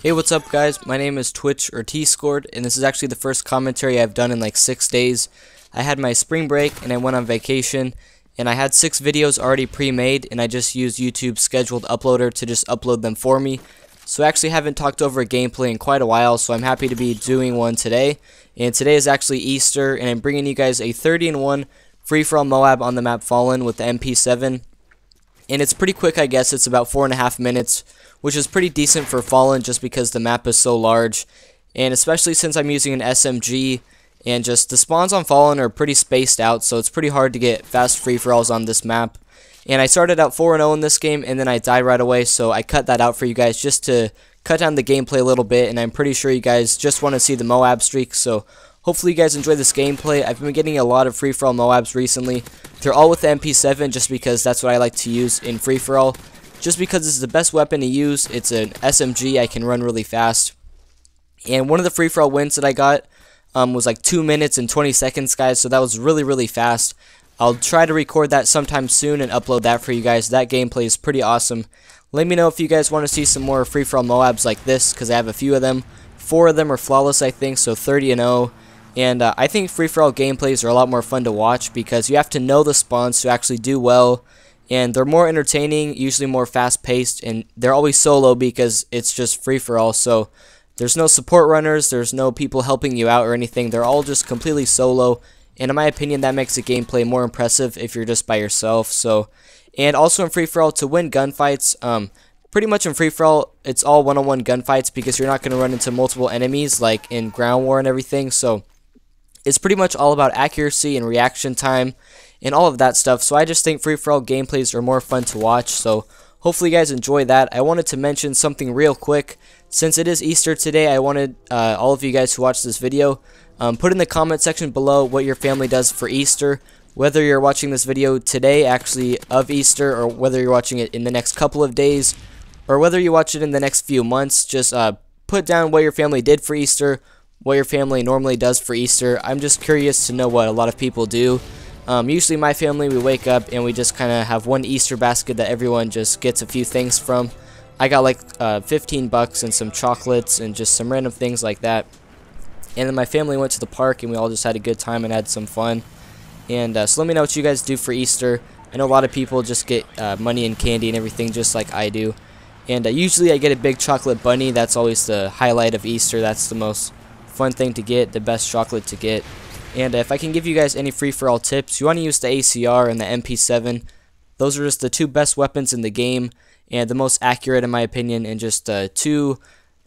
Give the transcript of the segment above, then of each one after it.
Hey, what's up, guys? My name is Twitch or TSkord, and this is actually the first commentary I've done in like six days. I had my spring break and I went on vacation, and I had six videos already pre-made, and I just used YouTube's scheduled uploader to just upload them for me. So I actually haven't talked over a gameplay in quite a while, so I'm happy to be doing one today. And today is actually Easter, and I'm bringing you guys a 30 and 1 free-for-all Moab on the map Fallen with the MP7. And it's pretty quick, I guess. It's about four and a half minutes which is pretty decent for Fallen just because the map is so large. And especially since I'm using an SMG, and just the spawns on Fallen are pretty spaced out, so it's pretty hard to get fast free-for-alls on this map. And I started out 4-0 in this game, and then I died right away, so I cut that out for you guys just to cut down the gameplay a little bit, and I'm pretty sure you guys just want to see the Moab streak, so hopefully you guys enjoy this gameplay. I've been getting a lot of free-for-all Moabs recently. They're all with the MP7 just because that's what I like to use in free-for-all. Just because it's the best weapon to use, it's an SMG, I can run really fast. And one of the free-for-all wins that I got um, was like 2 minutes and 20 seconds, guys, so that was really, really fast. I'll try to record that sometime soon and upload that for you guys. That gameplay is pretty awesome. Let me know if you guys want to see some more free-for-all Moabs like this, because I have a few of them. Four of them are flawless, I think, so 30 and 0. And uh, I think free-for-all gameplays are a lot more fun to watch because you have to know the spawns to actually do well and they're more entertaining, usually more fast paced, and they're always solo because it's just free for all. So there's no support runners, there's no people helping you out or anything. They're all just completely solo, and in my opinion, that makes the gameplay more impressive if you're just by yourself. So, and also in free for all to win gunfights, um, pretty much in free for all, it's all one-on-one gunfights because you're not going to run into multiple enemies like in ground war and everything. So it's pretty much all about accuracy and reaction time and all of that stuff. So I just think free-for-all gameplays are more fun to watch. So hopefully you guys enjoy that. I wanted to mention something real quick. Since it is Easter today, I wanted uh, all of you guys who watch this video, um, put in the comment section below what your family does for Easter. Whether you're watching this video today, actually, of Easter, or whether you're watching it in the next couple of days, or whether you watch it in the next few months, just uh, put down what your family did for Easter, what your family normally does for Easter. I'm just curious to know what a lot of people do. Um, usually my family, we wake up and we just kind of have one Easter basket that everyone just gets a few things from. I got like uh, 15 bucks and some chocolates and just some random things like that. And then my family went to the park and we all just had a good time and had some fun. And uh, so let me know what you guys do for Easter. I know a lot of people just get uh, money and candy and everything just like I do. And uh, usually I get a big chocolate bunny. That's always the highlight of Easter. That's the most fun thing to get, the best chocolate to get. And if I can give you guys any free-for-all tips, you want to use the ACR and the MP7. Those are just the two best weapons in the game and the most accurate in my opinion and just uh, two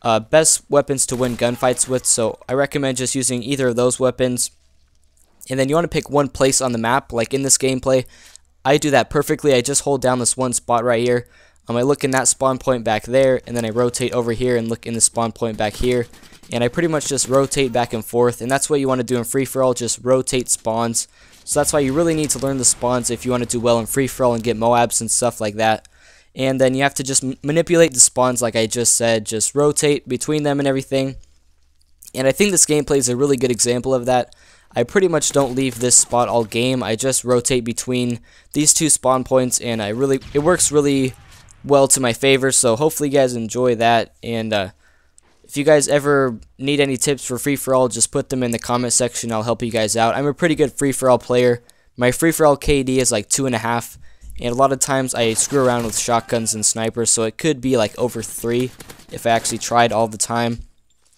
uh, best weapons to win gunfights with. So I recommend just using either of those weapons. And then you want to pick one place on the map, like in this gameplay. I do that perfectly. I just hold down this one spot right here. Um, I look in that spawn point back there, and then I rotate over here and look in the spawn point back here. And I pretty much just rotate back and forth and that's what you want to do in free-for-all just rotate spawns. So that's why you really need to learn the spawns if you want to do well in free-for-all and get Moabs and stuff like that. And then you have to just manipulate the spawns like I just said just rotate between them and everything. And I think this gameplay is a really good example of that. I pretty much don't leave this spot all game I just rotate between these two spawn points and I really it works really well to my favor so hopefully you guys enjoy that and uh, if you guys ever need any tips for free-for-all, just put them in the comment section. I'll help you guys out. I'm a pretty good free-for-all player. My free-for-all KD is like 2.5, and a lot of times I screw around with shotguns and snipers, so it could be like over 3 if I actually tried all the time.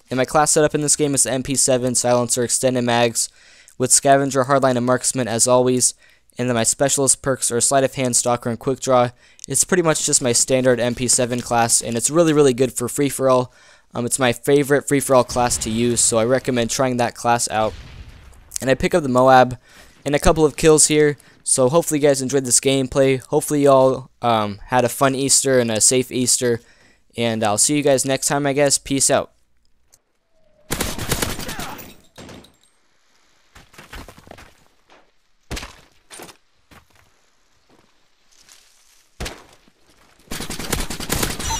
And my class setup in this game is the MP7, Silencer, Extended Mags, with Scavenger, Hardline, and Marksman as always. And then my specialist perks are Sleight of Hand, Stalker, and Quick Draw. It's pretty much just my standard MP7 class, and it's really, really good for free-for-all. Um, it's my favorite free-for-all class to use, so I recommend trying that class out. And I pick up the Moab and a couple of kills here, so hopefully you guys enjoyed this gameplay. Hopefully y'all um, had a fun Easter and a safe Easter, and I'll see you guys next time, I guess. Peace out.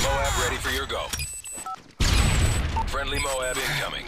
Moab ready for your go. Friendly Moab incoming.